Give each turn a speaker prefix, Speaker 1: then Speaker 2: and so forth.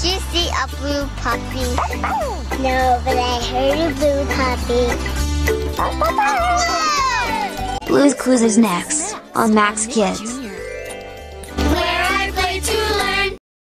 Speaker 1: Did you see a blue puppy? No, but I heard a blue puppy.
Speaker 2: Blue's Clues is next on Max Kids.